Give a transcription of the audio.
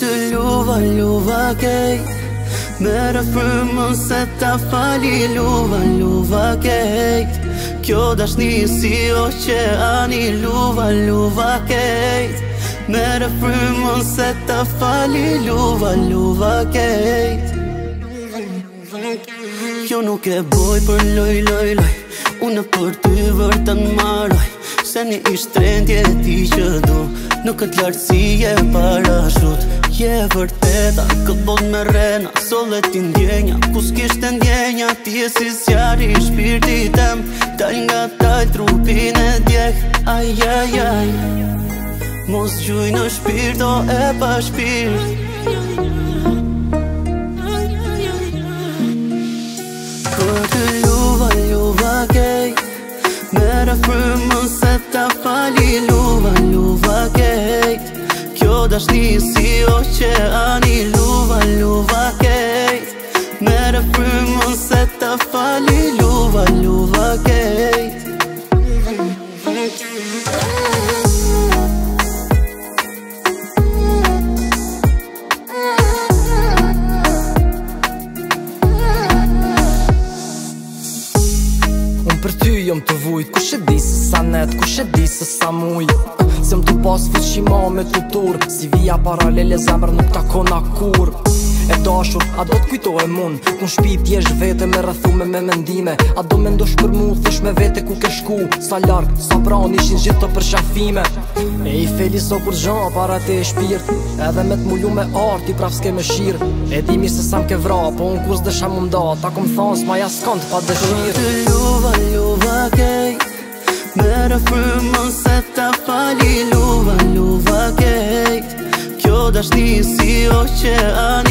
të luva, luva kej Mere frëmën se ta fali Luva, luva kejt Kjo dashni si o që ani Luva, luva kejt Mere frëmën se ta fali Luva, luva kejt Kjo nuk e boj për loj, loj, loj Unë për ty vërtën maroj Se një ishtë trendje ti që du Nuk këtë lartësi e parashut je vërteta Këtë bot me rena, sole ti ndjenja Ku kisht e ndjenja, ti e si i shpirtit em Taj nga tal trupin e djek Aj, aj, aj Mos gjuj në shpirt, o e pa shpirt Për luva, luva gej Mere frëmën se ta fali Luva, luva kejt dashni si oqeani Luva, luva kej Mere frymën se të fali Luva, luva kej Luva, luva kej jëm të vujt Kush e di se sa net, kush e di se sa muj Se më të pas fit me të tur Si via paralele zemrë nuk ta kona kur dashur A do t'kujtohem mun Kun shpit jesh vete me rrëthume me mendime A do me ndosh për mu me vete ku ke shku Sa lark, sa pran ishin gjithë të përshafime E i feli so kur gjan para te e shpirt Edhe me t'mullu me art i praf s'ke me shirë E di mi se sam ke vra Po un kus dhe shamu mda Ta kom thans ma jas kant pa dhe shmirë Të luva, luva kej Me rrëfrymën se ta fali Luva, luva kej Kjo dashni si o që anë